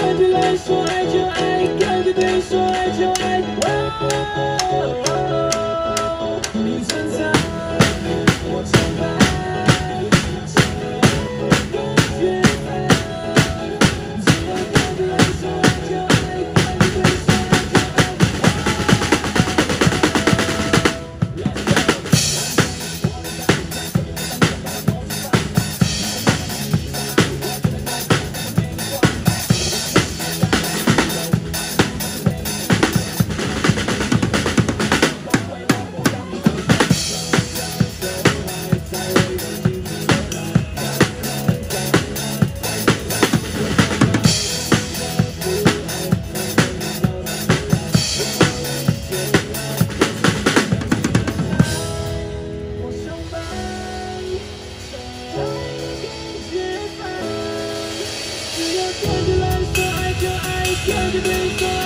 can't be late, so I join, can't be late, so Whoa. Thank you.